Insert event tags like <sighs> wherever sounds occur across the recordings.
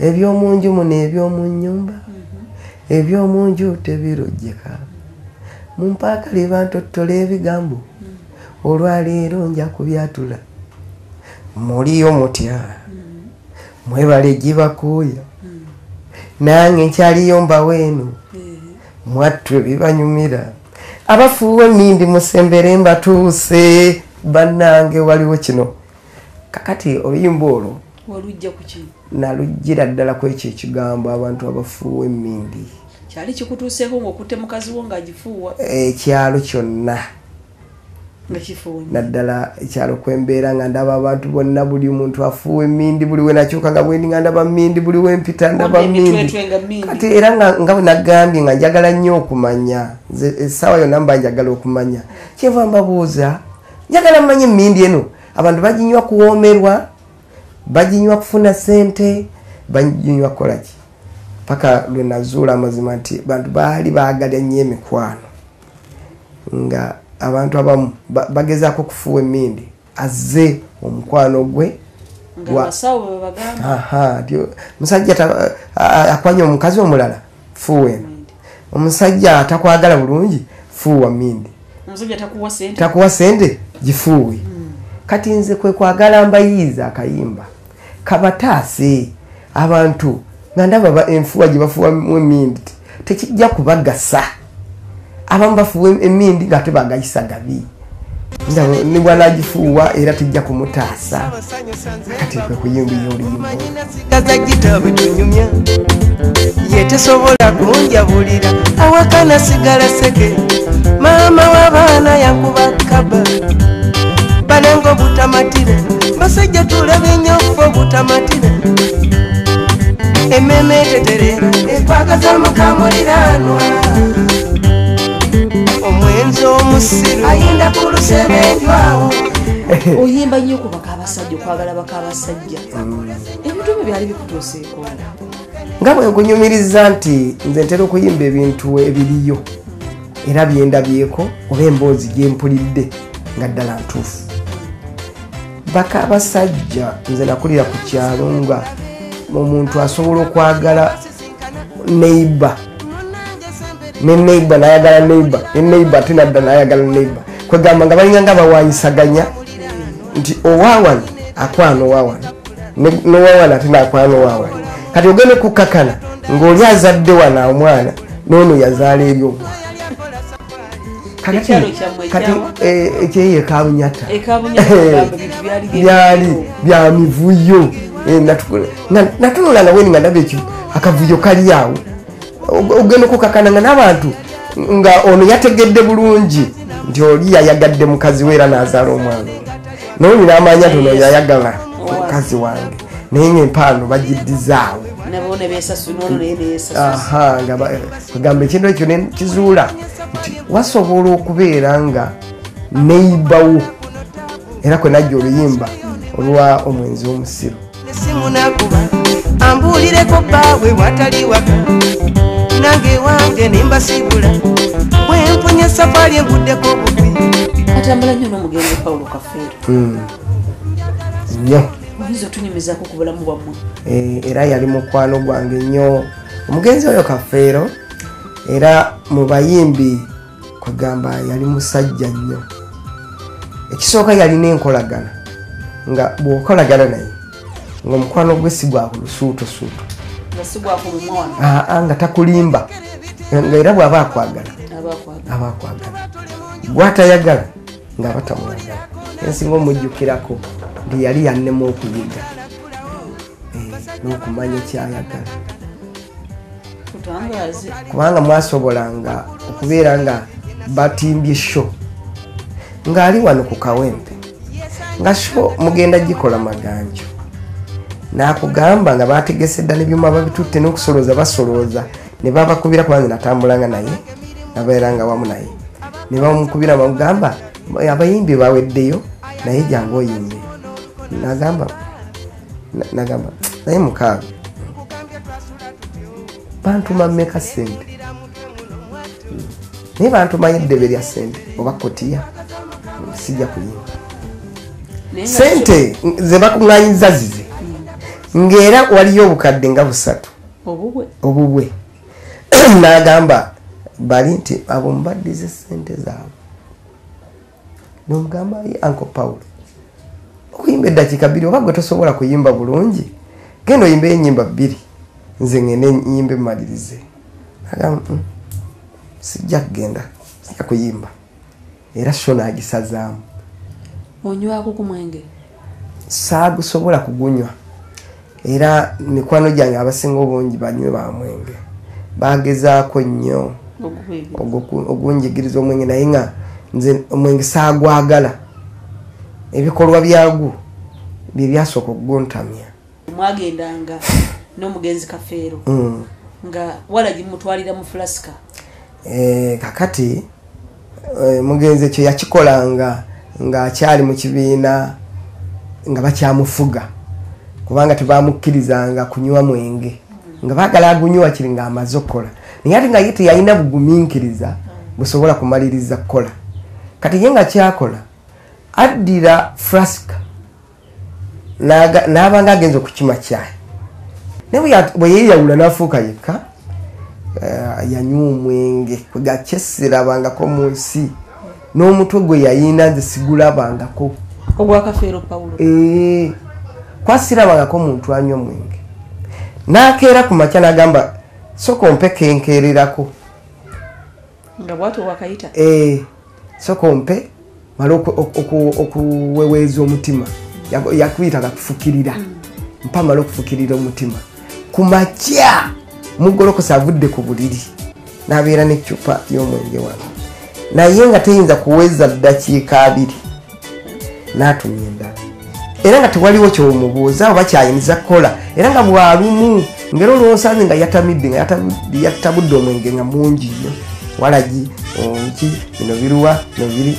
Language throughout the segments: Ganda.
ebyomunju muno ebyomunyumba ebyomunju tebirojjeka mumpaakali bantottola ebigambo olwaleero nja kubyatula. Muliyo mutya? Mwebale gibakuuya nange nkyaliyo mbaweeno mwattu ebibanyumira. Abafuuwa emindi musembere mbatuuse. Bannange waliwo kino. Kakati oluyimba olwo. Walujja kuki naluggira ddala ku ekyo ekigambo abantu abafuuwa emindi kyali kikutuuseeko ng'okutte mukazi wo ng'agifuuwa? Ekyalo kyonna. Naddala ekyalo kwembeera nga ndaba abantu bonna buli muntu afuuwa emindi buli wenakyuka nga bwendi nga ndaba mindi buli wempita ndaba mindi kati era nga nga bwe nagambye nga njagala nnyo okumanya nze essaawa yonna mba njagala okumanya. Kyenva mbabuuza njagala mmanye emindi eno? Abantu baginywa kuwoomerwa baginywa kufuna sente baginywa kukolaki paka lwe nazuula amazima nti bantu baali baagala nnyo emikwano. Nga abantu abamu ba- bagezaako okufuuwa emindi azze omukwano gwe musajja ta- a- a- akwanye omukazi omulala fuuwa eno. Omusajja atakwagala bulungi fuuwa mindi takuwa sente takuwa sente gifuuwe. Kati nze kwe kwagala mbayiiza akayimba kabataase. Abantu nga ndaba ba- enfuuwa gye bafuuwamu emindi tekijja kubagasa. Abamu bafuuwa emindi nga tebagayisa gabi. Ne bwanagifuuwa era tijja kumutaasa. Kati kwe kuyimbiya oluyimba olwo. gaza gita bwe tunyumya ye tesobola kunjabulira. Awakana sigala sege maama w'abaana yankuba kaba balengo butamatire basajja tulabye nnyo ffe butamatire ememe eteterera ekwagaza mukamuliranwa omwenzi omusiru ayinda ku lusebenjwawo <laughs> oyimba nnyo ku bakabasajja okwagala bakabasajja ebintu ebyo byali bikutuuseeko nga? Bwe nkunyumiriza nti nze ntera okuyimba ebintu ebiriyo era byendabyeko oba emboozi gyempulidde nga ddala ntuufu baka abasajja nze nakulira ku kyalo nga omuntu asobola okwagala neiba ne neiba nayagala neiba ne neiba ate nadda nayagala neiba kwegamba nga balinga nga bawanyisaganya nti owawano akwana owawano Ne- nowawano ate nakwana owawano kati ogende kukakana ngaoli azadde wano omwana noono yazaala eri omwana kugamba bintu byali byali byemivuyo. bya mivuyo Eh, natu- na- natunula naweni nga ndaba akavuyo kali awo. Og- ogenda okukakana nga n'abantu nga ono yategedde bulungi nti oli yayagadde mukazi we era n'azaala omwana. Naye oli n'amanya nti ono yayagala mukazi wange. Naye nga empaano bagiddizaawo nabo ne beesasu noono naye neyesasu aha nga ba- kugamba ekintu ekyo kizuula. Nti wasobola okubeera nga neibawo era kwe najja oluyimba olwa omwenzi nakuba ambuulireko bbaawe watali waka. Nange wange nimbasibula bwempunye safaari envuddeko obugwi atambula nnyo n'omugenzi pawulo kafeero. Nnyo oyinza otunyumizaako ku bulamu bwammwe? Eh, era yali mukwano gwange nnyo. Omugenzi oyo kafeero era mu bayimbi kwegamba yali musajja nnyo. Ekisooka yalina enkolagana nga bw'okolagana naye ngaomukwano gwe si gwa lusuutosuuto. Nga wano aa nga takulimba. Nga era bw'aba akwagala. Aba akwagala. Gwatayagala ng'aba tamwagala ensinga omujjukirako nti yali yannema okuyiga. Eh, n'okumanya ekyayagala. Kubanga mwasobolanga okubeera nga batimbye sho. Ng'ali wano ku kawempe. Nga sho mugenda gikola maganjo. Nakugamba nga bategese dda nebyuma babitutte n'okusolooza basolooza. Ne babakubira kubanze natambulanga naye nabeera nga wamu naye. Ne bamukubira bamugamba abayimbi baweddeyo naye jangu oyimbe nagamba na- nagamba naye mukaaga bantuma mmeka sente. Naye bantuma eddebe lya sente oba kotiya sijja kuyimba. Sente ze bakuŋŋanyiza zize. Ng'era waliyo obukadde nga busatu. Obubwe? Obubwe. <clears throat> N'agamba bali nti abo mubaddize sente zaabwe nomugamba ye uncle paul okuyimba eddakiika bbiri oba gwe tosobola kuyimba bulungi genda oyimbeyo enyimba bbiri nze ngende nyimba emalirize "Mm, sijja kugenda sijja kuyimba. Era so nagisazaamu onywako ku mwenge saagusobola kugunywa. Era mikwano gyange abasinga obungi banywe bamwenge bagezaako nnyo ogunjigiriza omwenge naye nga nze omwenge saagwagala ebikolwa byagwo bye byasooka okuguntamya mwagendanga <sighs> n'omugenzi kafeero Mm. nga walagi mutwalira mu fulasika Eh, kakati eh, mugenzi ekyo yakikolanga ng'akyali mu kibiina nga bakyamufuga. Kubanga tebamukkirizanga kunywa mwenge. Nga baagala agunywa kiri ng'amaze okukola. Naye ate nga ye teyalina bugumiikiriza busobola kumaliriza kukola kati ye nga kyakola addira frasika n'aga- n'aba nga agenza okukima kyayi naye bwe ya- bwe yeeyawula n'afuuka yekka eh, yanywa omwenge gakyeserabangako mu nsi n'omutwe gwe yayina nze sigulabangako ogwa kafeero pawulo Eh, kwasirabangako muntu anywa omwenge. Nakeera ku makya nagamba soka ompe kenkererako nga bwati owakayita Male oku- oku- okuweweeza omutima. Yakuyitaga kufukirira. Mpa male okufukirira omutima. Ku makya mugolokosa avudde ku buliri. Nabeera necupa y'omwenge wano. Naye nga teyinza kuweza ddakiika abiri n'atumya endala. Era nga tewaliwo kyomubuuza oba kyayinza kukola era nga bwalumu ngera olwonsanze nga yatamidde nga yata- yatabudde omwenge nga mungi nnyo walagi ki bino biruwa bino biri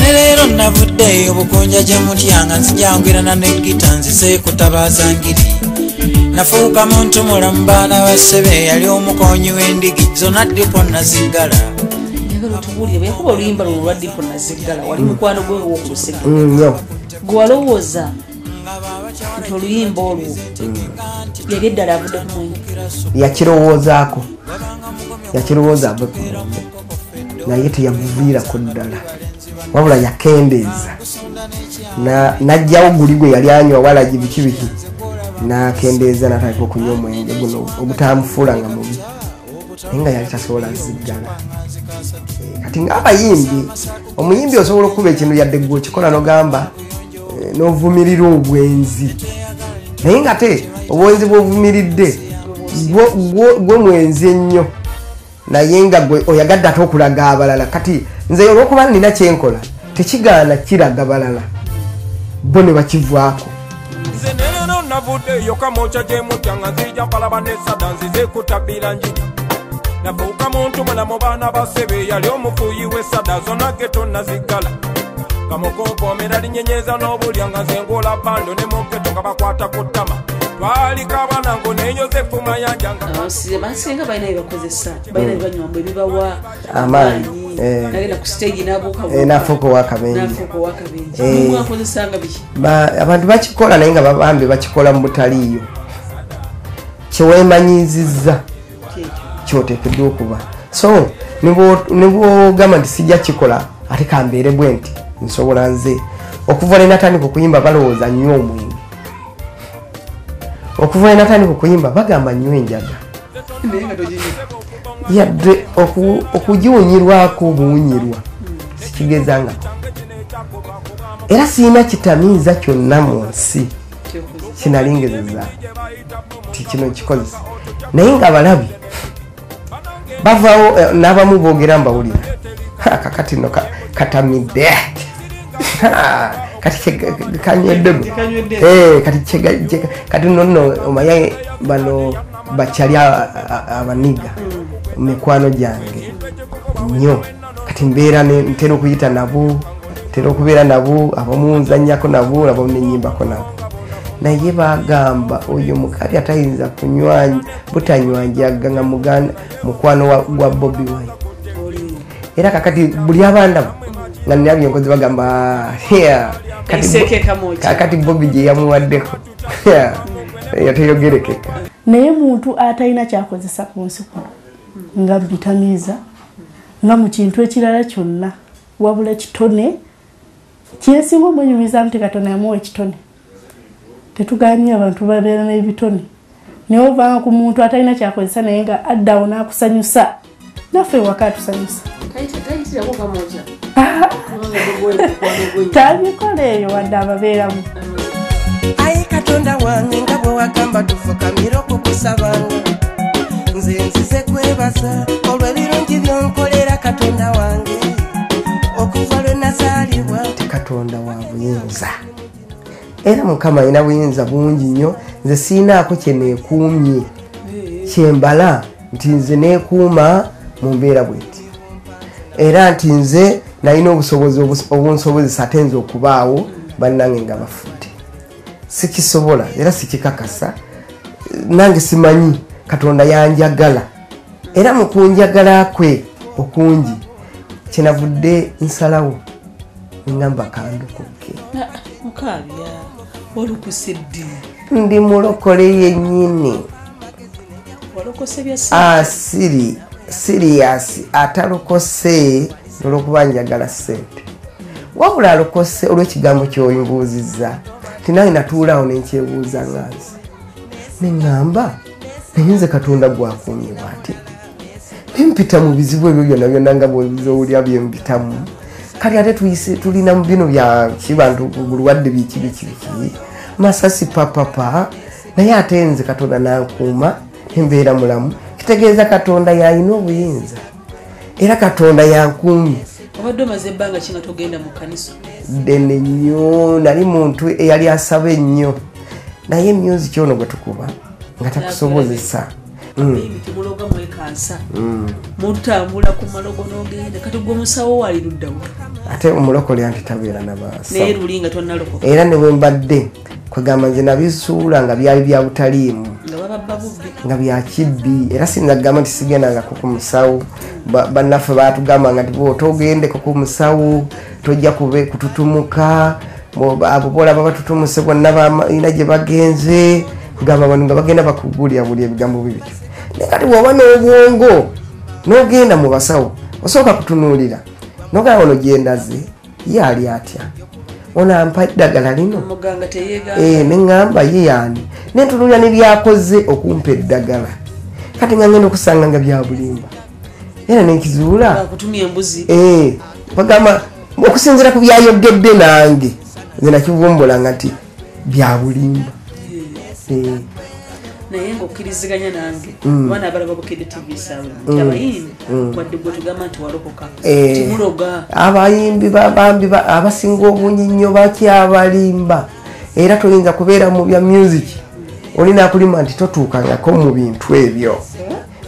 nze leero navuddeyo bukunja gye mutyanga nzijangwirana negita nzize kutabaza ngiri. Nafuuka muntu mulamu baana ba ssebe yali omukonyi w'endigi zonna ddipo naziggala yakuba oluyimba luno lwa dipo naziggala wali mukwano gwe wokulusege nnyo gwe walowooza nti oluyimba olwo. Yali eddala avudde ku mwenge yakirowoozaako yakirowooza ave ku mwenge naye teyaguviirako ddala wabula yakendeeza. Na- najjawo guli gwe yali anywa walagi biki biki nakendeeza natandika okunywa omwenge guno ogutamufuula nga mubi. Naye nga yali tasobola ziggala Eh, kati ngaabayimbi omuyimbi osobola okuba ekintu yadde gwe okikola nogamba eh, novumirira obwenzi. Naye nga te obwenzi bwovumiridde gwo- gwo- gwe mwenzi ennyo naye nga gwe oyagadde ate okulaga abalala. Kati nze olwokuba nina kyenkola tekigaana kiraga balala. Bo ne bakivaako. Nze nerero navuddeyo kamokya gyemutya nga nzija mpalaba nesada nzize kutabira njiri nafuuka muntu mulamu baana basebe yali omufuuyi w'essada zonna geto naziggala kamukompoomera linyenyeza n'obulya nga nze ngoola bando ne munketo nga bakwata ku ttama nga basinga balina byebakozesa balina byebanywamba ebibawa Amaanyi, eh. nagenda ku stage nabuuka Eh, Eh. biki? Ba- abantu bakikola naye nga babambi bakikola mu butaliiyo. Kyeweemanyiizizza kyekyo kyoteekeddwa okuba. So nibwogamba nti sijja kikola ate kambeere bwe nti nsobola nze. Okuva lenatandika okuyimba balowooza nnyo omwenge okuva lenatandika okuyimba bagamba nnyo enjaga. Nga yadde oku- okugiwunyirwako obuwunyirwa. Sikigezanga era siina kitamiiza kyonna mu nsi. Kinalingezeza ti kino kikozesa. Naye nga abalabi bavaawo eh, n'abamu boogera mbawulira "Ha, kakati no ka- katamidde kati kye- kanyweddego Kanywedde. Eh, kati nonno omaye bano bakyali abaniga mikwano gyange nnyo kati mbeera ntera okuyita nabo ntera okubeera nabo abamu nzanyako nabo abamu nenyimbako nabo naye bagamba oyo mukazi atayinza kunywa butanywanjaga nga mukwano wa- gwa bobi wine. Era kakati buli abandaba nga nina byenkozi bagamba kakati bobi gye yamuwaddeko eyo teyogerekeka naye muntu atalina kyakozesa ku nsi kuno nga bitamiiza nga mu kintu ekirala kyonna. Wabula kitone kyensinga omwenyumiza nti katonda yamuwa ekitone. Tetuganye abantu babeera n'ebitone. Naye ovanga ku muntu atalina kyakozesa naye nga addawo n'akusanyusa naffe tayitirako kamoja <laughs> tabikola eyo wadde ababeeramu ayi katonda wange nga bwe wagamba tufukamire okukusabanga nze nzize kwebaza olw'ebirungi byonkolera katonda wange. Okuva lwe nazaalibwa. Ti katonda wa buyinza. Era mukama alina buyinza bungi nnyo nze siinaako kyeneekuumye kyembala nti nze neekuuma mu mbeera bweti era nti nze nalina obusobozi obus- obunsobozesa ate nze okubaawo bannange nga bafudde. Sikisobola era sikikakasa nange simanyi katonda yanjagala. Era mu kunjagala kwe okungi kyenavudde nsalawo neŋamba kandukuke mukabya olukusiddi. Ndi mulokole yennyini. Asiri siriyasi atalokose olwokuba njagala sente wabula alokose olw'ekigambo kyoyimbuuzizza tinaye natuulaawo nenkyebuuza nga nze. Neŋŋamba naye nze katonda gwakuumye bwati. Nempita mu bizibu ebyo byonna byonna nga bwezowulya byempitamu kati ate tulina mu bino bya kibantu bulwadde biki biki biki? Masasi papapa naye ate nze katonda nankuuma embeera mulamu kitegeeza katonda yalina obuyinza. Era katonda yankuumye obadde omaze ebbanga ki nga togenda mu kanisa ddene nnyo nali muntu eyali asaba ennyo. Naye myuzi kyono gwe tukuba nga takusobozesa Mm. temuloga mwekansa mutambula ku malogo n'ogenda. Kati gwe musawo wali luddawo ate omulokole anti tabeera nabasa naye luli nga tonnalokoka era newe mbadde kwegamba nze nabisuula nga byali bya butaliimu nga byakibbi era sinza kugamba nti sigendangako ku musawo Ba- bannaffe batugambanga nti bwotogendeko ku musawo tojja kututumuka. Bo- abo bolaba batutumuse bonna balina gye bagenze gamba bano nga bagenda bakugulya buli ebigambo bibityo naye kati woba n'obwongo n'ogenda mu basawo osooka kutunuulira nogamba ono gyendaze ye ali atya ono ampa eddagala lino. Eh, neŋŋamba ye yaani nentunulira nebyakoze okumpa eddagala. Kati nga ngenda okusanga nga byabulimba era nenkizuula Eh, bagamba okusinziira ku byayogedde nange nze nakivumbulanga nti byabulimba naye ngaokkiriziganya nange. Abaana abalaba bukedde tv saawe nti abayimbi wadde gwe tugamba nti walokoka. Eh. timuloga abayimbi babambi ba- abasinga obungi nnyo bakyabalimba era toyinza kubeera mu bya music. Olina kulima nti totuukangako mu bintu ebyo.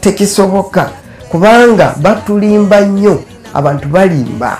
Tekisoboka. Kubanga batulimba nnyo. Abantu balimba